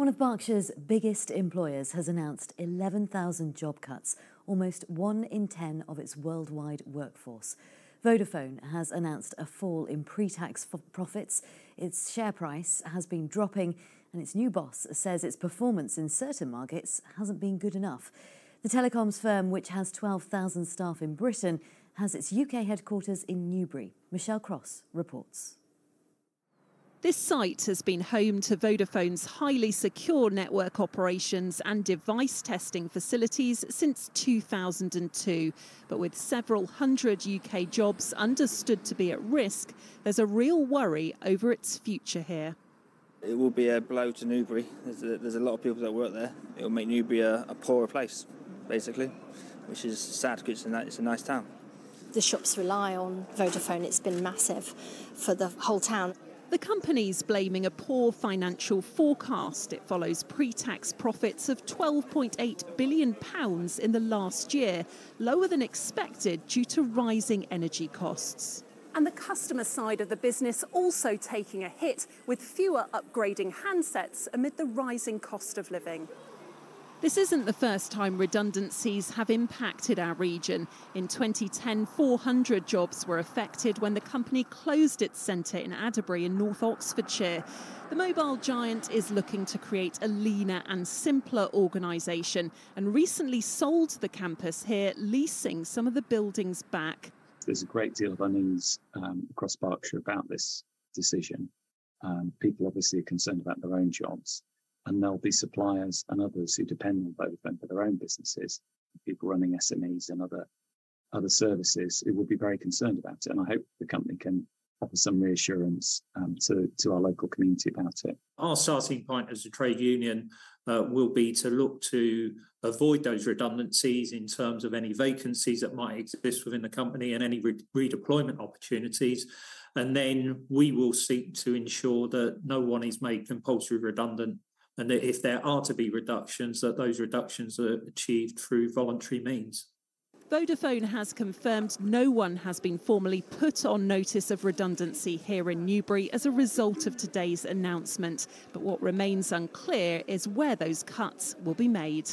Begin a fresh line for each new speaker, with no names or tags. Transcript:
One of Berkshire's biggest employers has announced 11,000 job cuts, almost one in 10 of its worldwide workforce. Vodafone has announced a fall in pre tax profits. Its share price has been dropping, and its new boss says its performance in certain markets hasn't been good enough. The telecoms firm, which has 12,000 staff in Britain, has its UK headquarters in Newbury. Michelle Cross reports.
This site has been home to Vodafone's highly secure network operations and device testing facilities since 2002. But with several hundred UK jobs understood to be at risk, there's a real worry over its future here.
It will be a blow to Newbury. There's a, there's a lot of people that work there. It will make Newbury a, a poorer place, basically, which is sad because it's a, it's a nice town.
The shops rely on Vodafone. It's been massive for the whole town.
The company's blaming a poor financial forecast. It follows pre tax profits of £12.8 billion in the last year, lower than expected due to rising energy costs.
And the customer side of the business also taking a hit, with fewer upgrading handsets amid the rising cost of living.
This isn't the first time redundancies have impacted our region. In 2010, 400 jobs were affected when the company closed its centre in Adderbury in North Oxfordshire. The mobile giant is looking to create a leaner and simpler organisation and recently sold the campus here, leasing some of the buildings back.
There's a great deal of unease um, across Berkshire about this decision. Um, people obviously are concerned about their own jobs and there'll be suppliers and others who depend on Vodafone for their own businesses, people running SMEs and other other services who will be very concerned about it. And I hope the company can offer some reassurance um, to, to our local community about it.
Our starting point as a trade union uh, will be to look to avoid those redundancies in terms of any vacancies that might exist within the company and any re- redeployment opportunities. And then we will seek to ensure that no one is made compulsory redundant and that if there are to be reductions, that those reductions are achieved through voluntary means.
Vodafone has confirmed no one has been formally put on notice of redundancy here in Newbury as a result of today's announcement. But what remains unclear is where those cuts will be made.